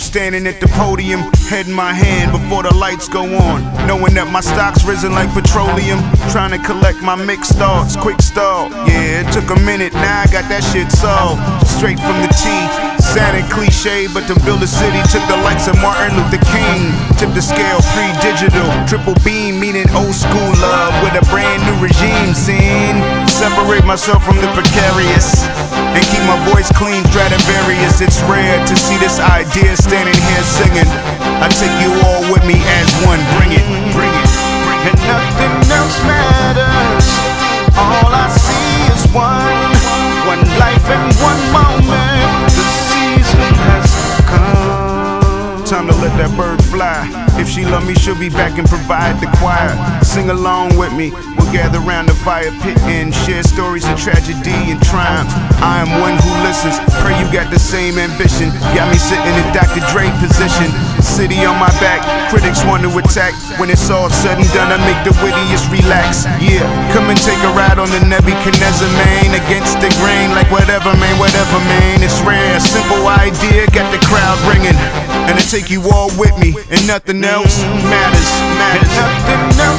standing at the podium, head in my hand before the lights go on. Knowing that my stock's risen like petroleum. Trying to collect my mixed thoughts, quick stall. Yeah, it took a minute, now I got that shit solved. Straight from the T. Sounded cliche, but to build a city took the likes of Martin Luther King. Tip the scale, pre digital. Triple beam, meaning old school love with a brand new regime scene. Separate myself from the precarious and keep my voice clean, Stradivarius. It's rare to see this idea standing here singing. I take you all with me as one. Bring it, bring it, bring it. and nothing else matters. All I see is one, one life and one moment. The season has come. Time to let that bird fly. She love me, she'll be back and provide the choir. Sing along with me. We'll gather round the fire pit and share stories of tragedy and triumph. I am one who listens. Pray you got the same ambition. Got me sitting in Dr. Dre position. City on my back. Critics want to attack. When it's all said and done, I make the wittiest relax. Yeah, come and take a ride on the Nebuchadnezzar, man. Against the grain, like whatever, man, whatever, man. It's rare. Simple idea, got the crowd ringing. And I take you all with me, and nothing else matters. And nothing else